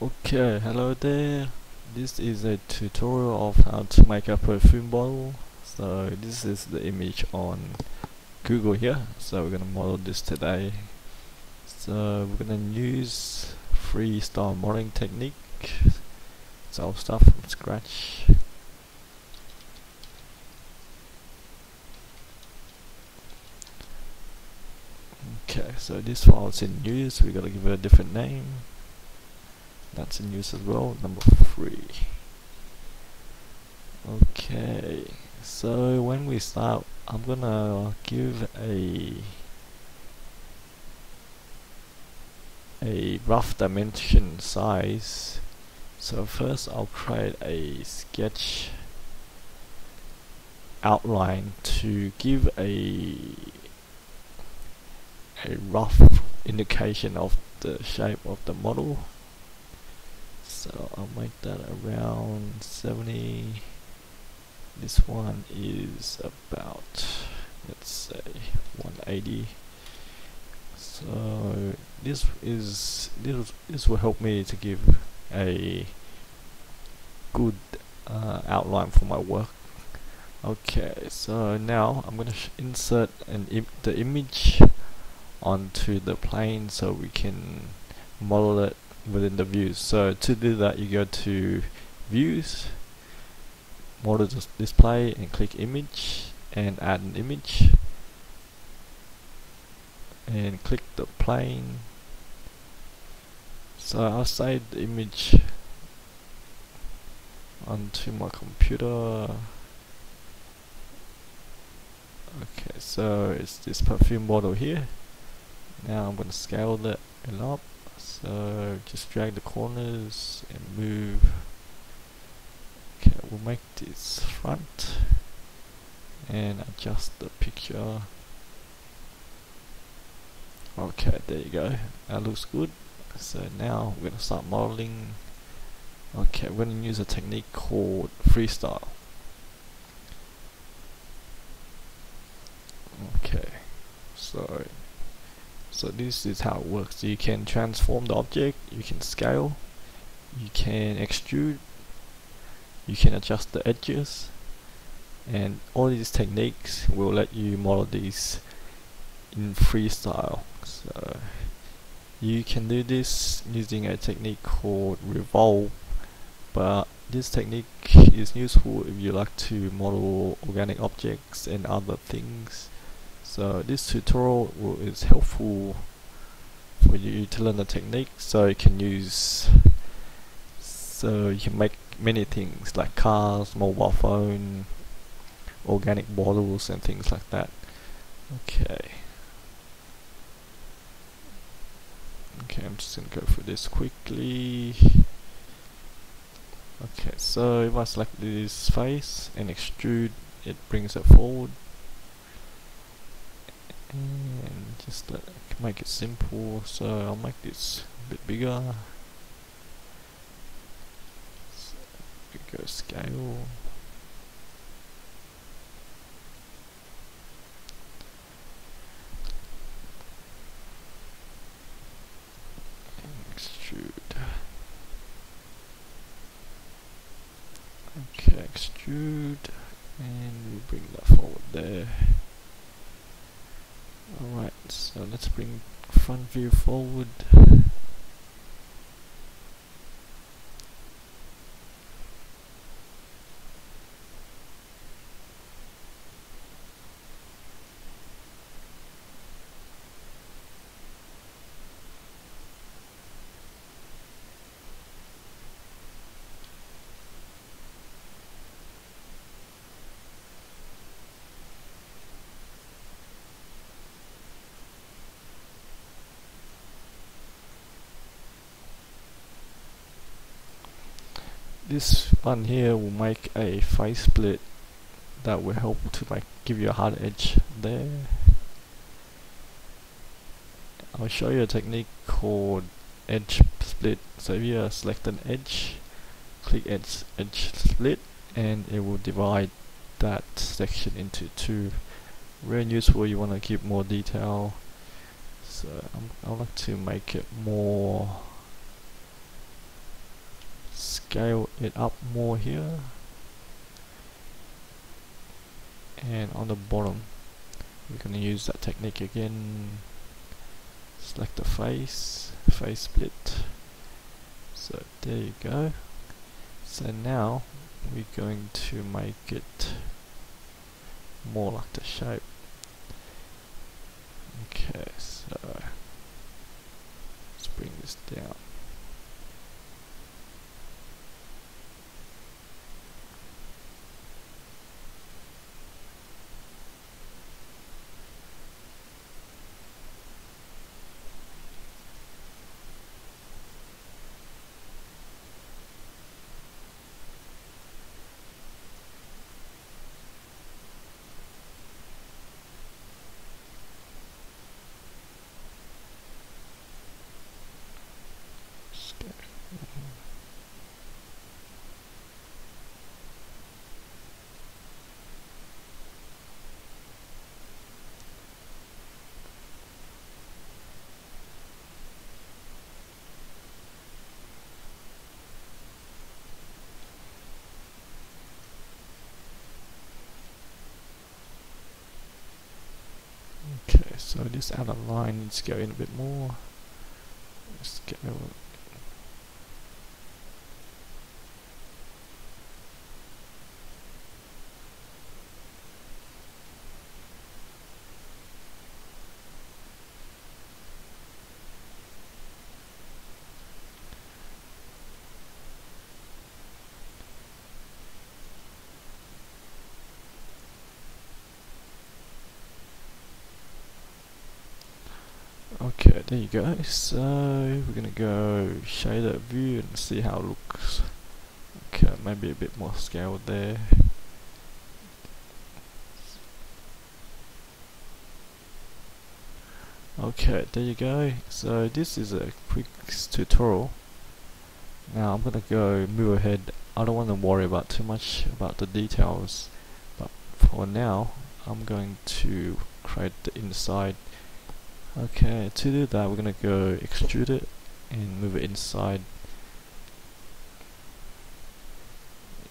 Okay, hello there. This is a tutorial of how to make a perfume bottle. So this is the image on Google here. So we're gonna model this today. So we're gonna use freestyle modeling technique. So I'll start from scratch. Okay, so this file is in use. We gotta give it a different name that's in use as well number three. Okay so when we start I'm gonna give a a rough dimension size. So first I'll create a sketch outline to give a a rough indication of the shape of the model so I'll make that around 70 this one is about let's say 180 so this is this this will help me to give a good uh, outline for my work. Okay so now I'm gonna insert an Im the image onto the plane so we can model it within the views. So to do that, you go to views, model display, and click image, and add an image, and click the plane. So I'll save the image onto my computer. Okay, so it's this perfume model here. Now I'm going to scale that up so just drag the corners and move. Okay we'll make this front and adjust the picture. Okay there you go. That looks good. So now we're gonna start modeling. Okay we're gonna use a technique called freestyle. Okay so so this is how it works. You can transform the object you can scale you can extrude you can adjust the edges and all these techniques will let you model these in freestyle. So you can do this using a technique called revolve but this technique is useful if you like to model organic objects and other things so this tutorial is helpful for you to learn the technique so you can use so you can make many things like cars, mobile phone, organic bottles and things like that. Okay. Okay, I'm just gonna go through this quickly. Okay, so if I select this face and extrude, it brings it forward and just let, make it simple. So I'll make this a bit bigger. So go scale. Extrude. Okay extrude. And we bring that forward there Alright, so let's bring front view forward. This one here will make a face split that will help to give you a hard edge there. I'll show you a technique called edge split. So if you uh, select an edge click edge edge split and it will divide that section into two. Very useful you want to keep more detail. So um, I would like to make it more scale it up more here. And on the bottom we're going to use that technique again. Select the face face split. So there you go. So now we're going to make it more like the shape. Okay so let's bring this down So this outer line needs to go in a bit more. Let's get There you go. So we're gonna go shader view and see how it looks. Okay, maybe a bit more scale there. Okay, there you go. So this is a quick tutorial. Now I'm gonna go move ahead. I don't want to worry about too much about the details, but for now, I'm going to create the inside Okay, to do that we're gonna go extrude it and move it inside.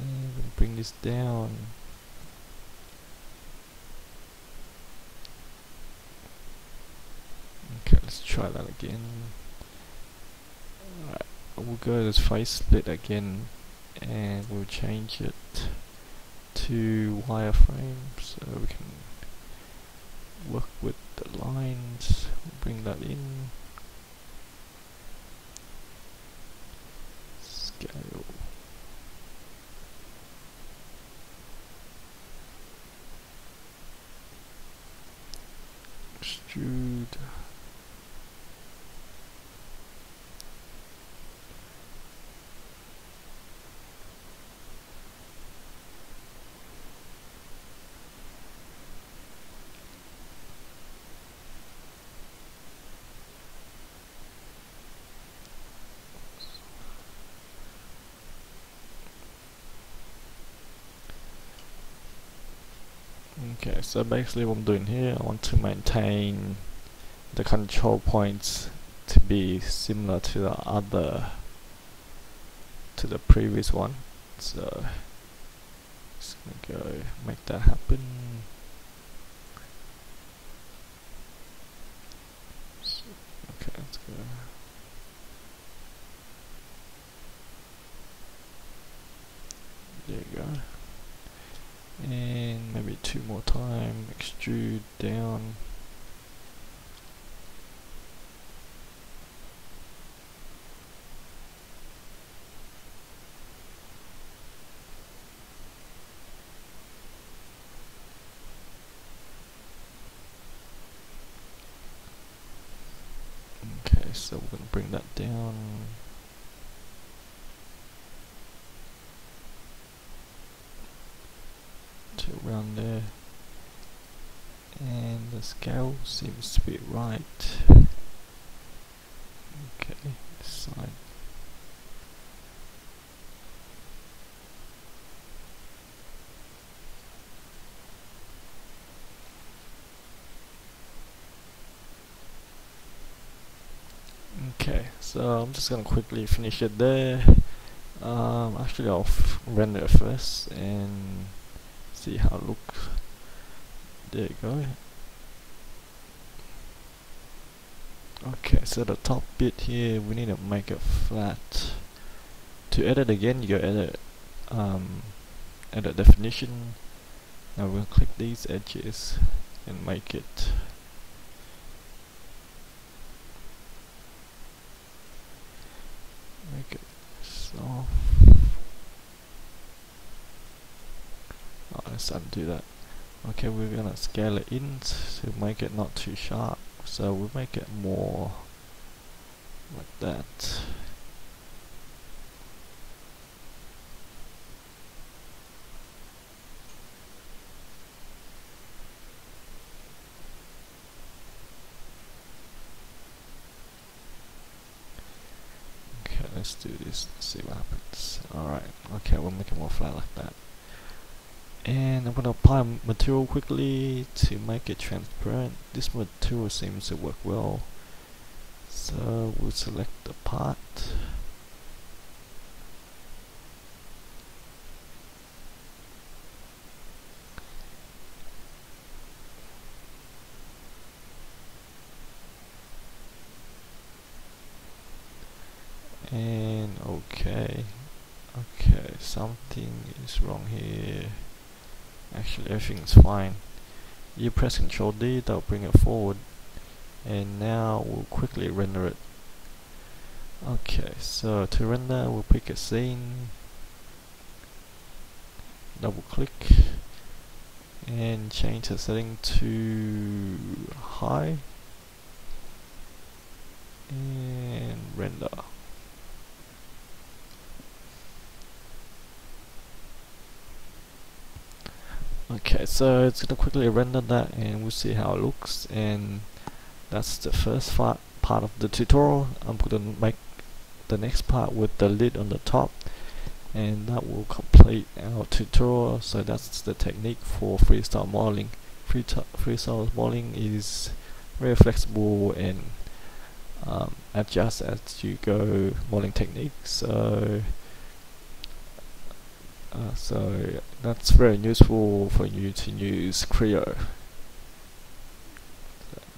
And bring this down. Okay, let's try that again. Alright, we'll go to this face split again and we'll change it to wireframe so we can work with the lines, bring that in, scale. Extrude. Okay, so basically what I'm doing here, I want to maintain the control points to be similar to the other, to the previous one. So, just gonna go make that happen. Okay, let's go. There you go and maybe two more time extrude down okay so we're going to bring that down around there. And the scale seems to be right. Okay this side. Okay so I'm just gonna quickly finish it there. Um, actually I'll render it first and see how it looks. There you go. Okay, so the top bit here, we need to make it flat. To edit again, you go edit, um, edit definition. Now we'll click these edges and make it make it soft. Undo that. Okay, we're gonna scale it in to make it not too sharp. So we'll make it more like that. Okay, let's do this, see what happens. Alright, okay, we'll make it more flat like that. And I'm gonna apply material quickly to make it transparent. This material seems to work well. So we'll select the part. And okay, okay, something is wrong here. Actually, everything's fine. You press Ctrl D, that'll bring it forward. And now we'll quickly render it. Okay, so to render, we'll pick a scene. Double click. And change the setting to high. And render. Okay, so it's gonna quickly render that and we'll see how it looks and that's the first part of the tutorial. I'm gonna make the next part with the lid on the top and that will complete our tutorial. So that's the technique for freestyle modeling. Free freestyle modeling is very flexible and um, adjust as you go modeling techniques. So uh, so that's very useful for you to use Creo.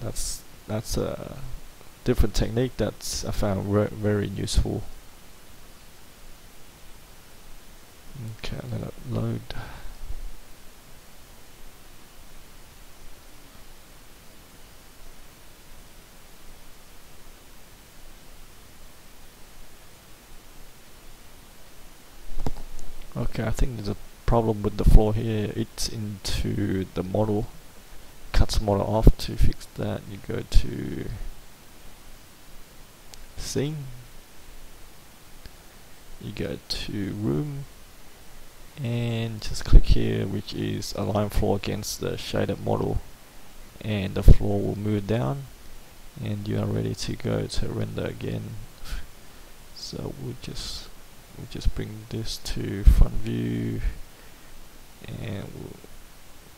That's that's a different technique that's I found very useful. Okay, let it load. Okay, I think there's a problem with the floor here. It's into the model. Cuts model off to fix that. You go to scene. You go to room and just click here which is align floor against the shaded model and the floor will move down and you are ready to go to render again so we'll just we'll just bring this to front view and we'll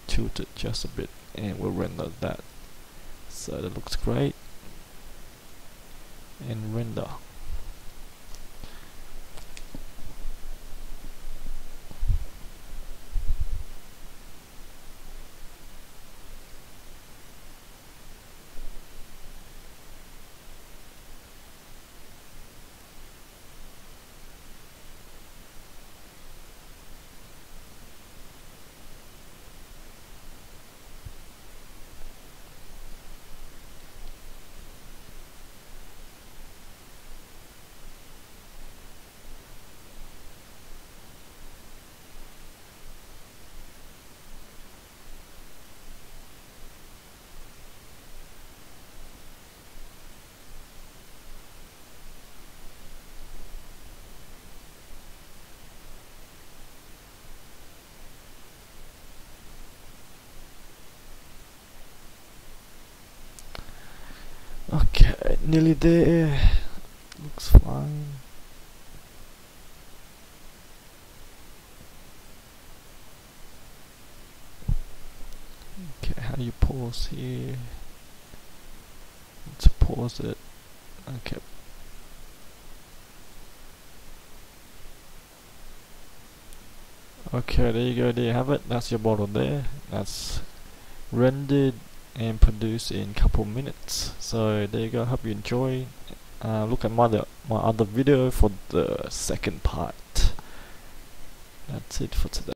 tilt it just a bit and we'll render that. So that looks great. And render Okay, nearly there. Looks fine. Okay, how do you pause here? Let's pause it. Okay. Okay, there you go, there you have it. That's your bottle there. That's rendered and produce in a couple minutes. So there you go, hope you enjoy. Uh, look at my other, my other video for the second part. That's it for today.